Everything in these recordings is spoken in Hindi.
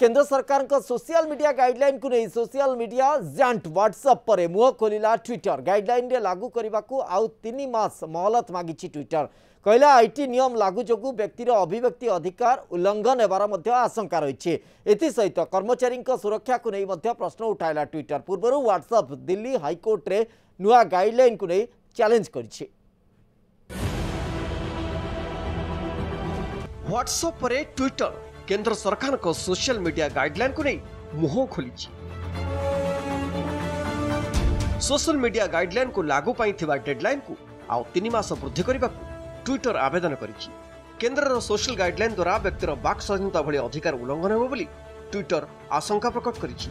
केन्द्र सरकार सोशियाल मीडिया गाइडलाइन को नहीं सोशियाल मीडिया जांट व्हाट्सअप मुह खोल ट्विटर गाइडलाइन लागू करने को आउ तीन मस महलत मागिच ट्विटर कहला, आईटी नियम लागू जो व्यक्तिर अभिव्यक्ति अधिकार उल्लंघन होवार आशंका रही है एसहित कर्मचारी सुरक्षा को नहीं प्रश्न उठाला ट्विटर पूर्व ह्वाट्सअप दिल्ली हाइकोर्टे नुआ गाइडलाइन को नहीं चैलेंज कर व्हाट्सअप ट्विटर କେନ୍ଦ୍ର ସରକାରଙ୍କ ସୋସିଆଲ ମିଡିଆ ଗାଇଡଲାଇନକୁ ନେଇ ମୁହଁ ଖୋଲିଛି ସୋସିଆଲ ମିଡିଆ ଗାଇଡଲାଇନକୁ ଲାଗୁ ପାଇଁ ଥିବା ଡେଡଲାଇନକୁ ଆଉ ତିନି ମାସ ବୃଦ୍ଧି କରିବାକୁ ଟ୍ୱିଟର ଆବେଦନ କରିଛି କେନ୍ଦ୍ରର ସୋସିଆଲ ଗାଇଡଲାଇନ ଦ୍ୱାରା ବ୍ୟକ୍ତିର ବାକ୍ ସ୍ୱାଧୀନତା ଭଳି ଅଧିକାର ଉଲ୍ଲଂଘନ ହେବ ବୋଲି ଟ୍ୱିଟର ଆଶଙ୍କା ପ୍ରକଟ କରିଛି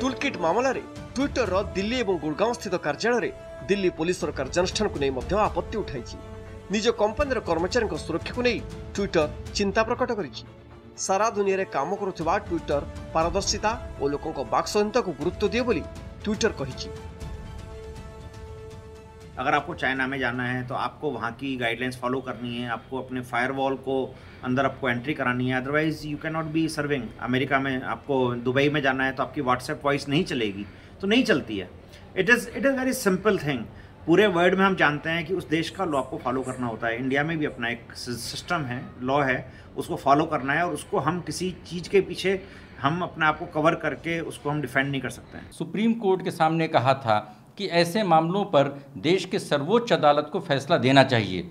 ଟୁଲକିଟ୍ ମାମଲାରେ ଟ୍ୱିଟରର ଦିଲ୍ଲୀ ଏବଂ ଗୁଡଗାଁଓ ସ୍ଥିତ କାର୍ଯ୍ୟାଳୟରେ ଦିଲ୍ଲୀ ପୋଲିସର କାର୍ଯ୍ୟାନୁଷ୍ଠାନକୁ ନେଇ ମଧ୍ୟ ଆପତ୍ତି ଉଠାଇଛି ନିଜ କମ୍ପାନୀର କର୍ମଚାରୀଙ୍କ ସୁରକ୍ଷାକୁ ନେଇ ଟ୍ୱିଟର ଚିନ୍ତା ପ୍ରକଟ କରିଛି ସାରା ଦୁନିଆରେ କାମ କରୁଥିବା ଟ୍ୱିଟର ପାରଦର୍ଶିତା ଓ ଲୋକଙ୍କ ବାକ୍ ସ୍ୱାଧୀନତାକୁ ଗୁରୁତ୍ୱ ଦିଏ ବୋଲି ଟ୍ୱିଟର କହିଛି अगर आपको चाइना में जाना है तो आपको वहाँ की गाइडलाइंस फॉलो करनी है आपको अपने फायरवॉल को अंदर आपको एंट्री करानी है otherwise you can not be serving America में आपको दुबई में जाना है तो आपकी व्हाट्सएप वॉइस नहीं चलेगी तो नहीं चलती है it is it is very simple thing पूरे वर्ल्ड में हम जानते हैं कि उस देश का लॉ को फॉलो करना होता है। इंडिया में भी अपना एक सिस्टम है लॉ है। उसको फॉलो करना है और उसको हम किसी चीज़ के पीछे हम अपने आप को कवर करके उसको हम डिफेंड नहीं कर सकते हैं। सुप्रीम कोर्ट के सामने कहा था कि ऐसे मामलों पर देश के सर्वोच्च अदालत को फैसला देना चाहिए।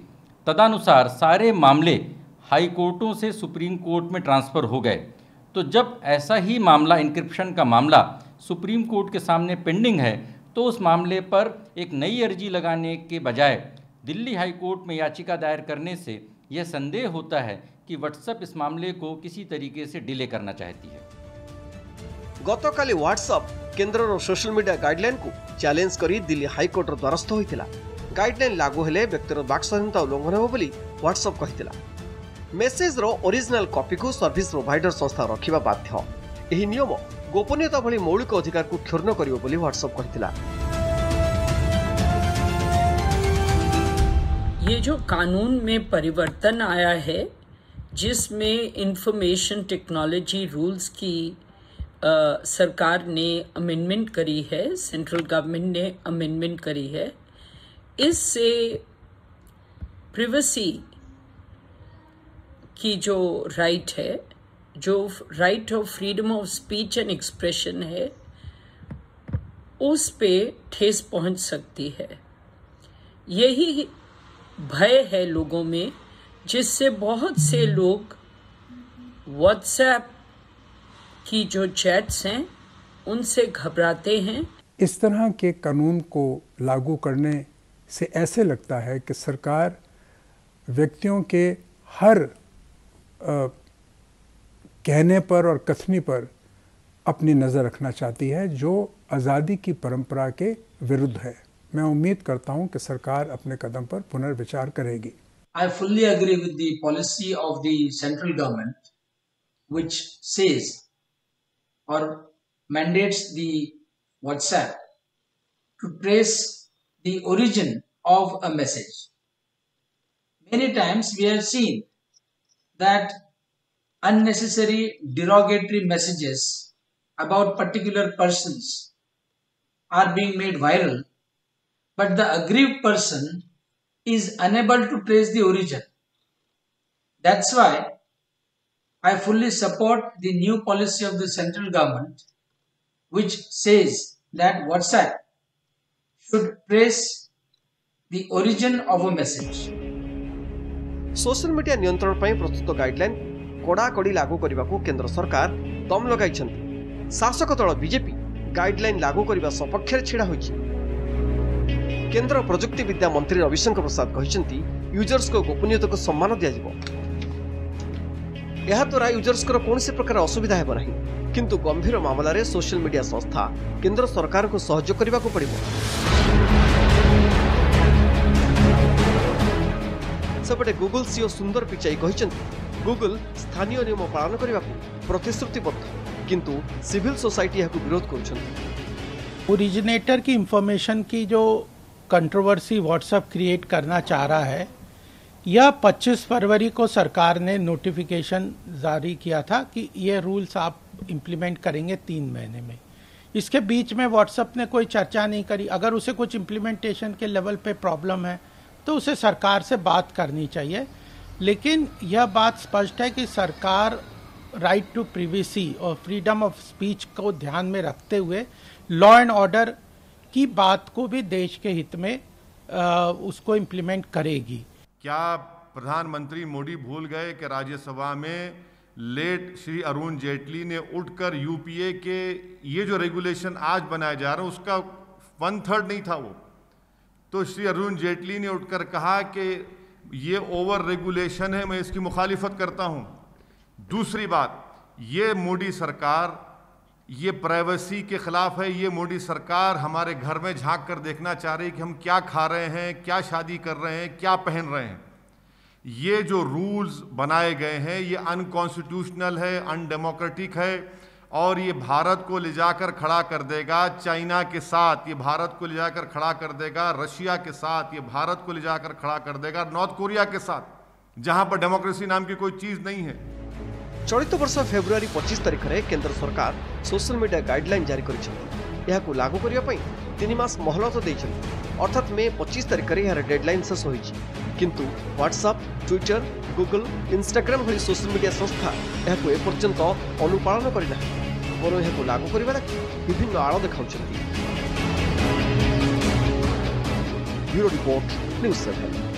तदनुसार सारे मामले हाई कोर्टों से सुप्रीम कोर्ट में ट्रांसफ़र हो गए। तो जब ऐसा ही मामला इंक्रिप्शन का मामला सुप्रीम कोर्ट के सामने पेंडिंग है तो उस मामले पर एक नई अर्जी लगाने के बजाय दिल्ली हाई कोर्ट में याचिका दायर करने से यह संदेह होता है कि व्हाट्सएप इस मामले को किसी तरीके से डिले करना चाहती है ଗତକାଲି ହ୍ୱାଟ୍ସଆପ୍ କେନ୍ଦ୍ରର ସୋସିଆଲ ମିଡିଆ ଗାଇଡଲାଇନକୁ ଚ୍ୟାଲେଞ୍ଜ କରି ଦିଲ୍ଲୀ ହାଇକୋର୍ଟର ଦ୍ୱାରସ୍ଥ ହୋଇଥିଲା ଗାଇଡଲାଇନ ଲାଗୁ ହେଲେ ବ୍ୟକ୍ତିର ବାକ୍ ସ୍ୱାଧୀନତା ଉଲ୍ଲଂଘନ ହେବ ବୋଲି ହ୍ୱାଟ୍ସଆପ୍ କହିଥିଲା ମେସେଜର ଅରିଜିନାଲ କପିକୁ ସର୍ଭିସ ପ୍ରୋଭାଇଡର ସଂସ୍ଥା ରଖିବା ବାଧ୍ୟ ଏହି ନିୟମ ଗୋପନୀୟତା ଭଳି ମୌଳିକ ଅଧିକାରକୁ କ୍ଷୁର୍ଣ୍ଣ କରିବ ବୋଲି ହ୍ୱାଟ୍ସଆପ୍ କହିଥିଲା ये जो कानून में परिवर्तन आया है जिसमें इंफॉर्मेशन टेक्नोलॉजी रूल्स की आ, सरकार ने अमेंडमेंट करी है सेंट्रल गवर्नमेंट ने अमेंडमेंट करी है इससे प्रिवेसी की जो राइट है जो right of freedom of speech and expression है उस पे ठेस पहुँच सकती है। यही भय है लोगों में जिससे बहुत से लोग व्हाट्सएप की जो चैट्स हैं उनसे घबराते हैं। इस तरह के कानून को लागू करने से ऐसे लगता है कि सरकार व्यक्तियों के हर आ, कहने पर और कथनी पर अपनी नज़र रखना चाहती है, जो आज़ादी की परंपरा के विरुद्ध है। मैं उम्मीद करता हूँ कि सरकार अपने कदम पर पुनर्विचार करेगी। I fully agree with the policy of central central government which says mandates the to trace origin of a message many times we have seen that unnecessary derogatory messages about particular persons are being made viral, but the aggrieved person is unable to trace the origin. That's why I fully support the new policy of the central government, which says that WhatsApp should trace the origin of a message. Social media media नियन्त्रण प्रस्तुत गाइडलाइन କଡ଼ାକଡ଼ି ଲାଗୁ କରିବାକୁ କେନ୍ଦ୍ର ସରକାର ଦମ୍ ଲଗାଇଛନ୍ତି। ଶାସକ ଦଳ ବିଜେପି ଗାଇଡଲାଇନ ଲାଗୁ କରିବା ସପକ୍ଷରେ ଛିଡ଼ା ହୋଇଛି। କେନ୍ଦ୍ର ପ୍ରଯୁକ୍ତି ବିଦ୍ୟା ମନ୍ତ୍ରୀ ରବିଶଙ୍କର ପ୍ରସାଦ କହିଛନ୍ତି ୟୁଜର୍ସଙ୍କ ଗୋପନୀୟତାକୁ ସମ୍ମାନ ଦିଆଯିବ। ଏହାଦ୍ୱାରା ୟୁଜର୍ସଙ୍କର କୌଣସି ପ୍ରକାର ଅସୁବିଧା ହେବ ନାହିଁ। କିନ୍ତୁ ଗମ୍ଭୀର ମାମଲାରେ ସୋସିଆଲ ମିଡିଆ ସଂସ୍ଥା କେନ୍ଦ୍ର ସରକାରଙ୍କୁ ସହଯୋଗ କରିବାକୁ ପଡ଼ିବ। ସେପଟେ ଗୁଗୁଲ ସିଓ ସୁନ୍ଦର ପିଚାଇ କହିଛନ୍ତି गुगल स्थानीय नियम पालन करने को প্রতিশ্রুতিবদ্ধ किंतु सिविल सोसाइटी यह विरोध कर ओरिजिनेटर की इंफॉर्मेशन की जो कंट्रोवर्सी व्हाट्सएप क्रिएट करना चाह रहा है, यह 25 फरवरी को सरकार ने नोटिफिकेशन जारी किया था कि ये रूल्स आप इम्प्लीमेंट करेंगे तीन महीने में। इसके बीच में व्हाट्सएप ने कोई चर्चा नहीं करी। अगर उसे कुछ इम्प्लीमेंटेशन के लेवल पे प्रॉब्लम है तो उसे सरकार से बात करनी चाहिए। लेकिन यह बात स्पष्ट है कि सरकार राइट टू प्रिवेसी और फ्रीडम ऑफ़ स्पीच को ध्यान में रखते हुए लॉ एंड ऑर्डर की बात को भी देश के हित में आ, उसको इम्प्लीमेंट करेगी। क्या प्रधानमंत्री मोदी भूल गए कि राज्यसभा में लेट श्री अरुण जेटली ने उठकर यूपीए के ये जो रेगुलेशन आज बनाया जा रहा है उसका वन थर्ड नहीं था वो? तो श्री अरुण जेटली ने उठकर कहा कि ये ओवर रेगुलेशन है, मैं इसकी मुखालिफत करता हूँ। दूसरी बात, ये मोदी सरकार, ये प्राइवेसी के ख़िलाफ़ है, ये मोदी सरकार हमारे घर में झाँक कर देखना चाह रही कि हम क्या खा रहे हैं, क्या शादी कर रहे हैं, क्या पहन रहे हैं। ये जो रूल्स बनाए गए हैं, ये अनकॉन्स्टिट्यूशनल है अनडेमोक्रेटिक है। और ये भारत को ले जाकर खड़ा कर देगा चाइना के साथ ये भारत को ले जाकर खड़ा कर देगा रशिया के साथ ये भारत को ले जाकर खड़ा कर देगा नॉर्थ कोरिया के साथ जहां पर डेमोक्रेसी नाम की कोई चीज़ नहीं है ଚଳିତ ବର୍ଷ ଫେବୃଆରୀ ପଚିଶ ତାରିଖରେ କେନ୍ଦ୍ର ସରକାର ସୋସିଆଲ ମିଡିଆ ଗାଇଡଲାଇନ୍ ଜାରି କରିଛନ୍ତି ଏହାକୁ ଲାଗୁ କରିବା ପାଇଁ ତିନି ମାସ ମହଲତ ଦେଇଛନ୍ତି ଅର୍ଥାତ୍ ମେ ପଚିଶ ତାରିଖରେ ଏହାର ଡେଡ୍ଲାଇନ୍ ଶେଷ ହୋଇଛି କିନ୍ତୁ ହ୍ୱାଟ୍ସଆପ୍ ଟ୍ୱିଟର ଗୁଗଲ ଇନଷ୍ଟାଗ୍ରାମ ଭଳି ସୋସିଆଲ ମିଡିଆ ସଂସ୍ଥା ଏହାକୁ ଏପର୍ଯ୍ୟନ୍ତ ଅନୁପାଳନ କରିନାହିଁ ବରଂ ଏହାକୁ ଲାଗୁ କରିବା ଲାଗି ବିଭିନ୍ନ ଆଳ ଦେଖାଉଛନ୍ତି ବ୍ୟୁରୋ ରିପୋର୍ଟ ନ୍ୟୁଜ୍ ସେଭେନ୍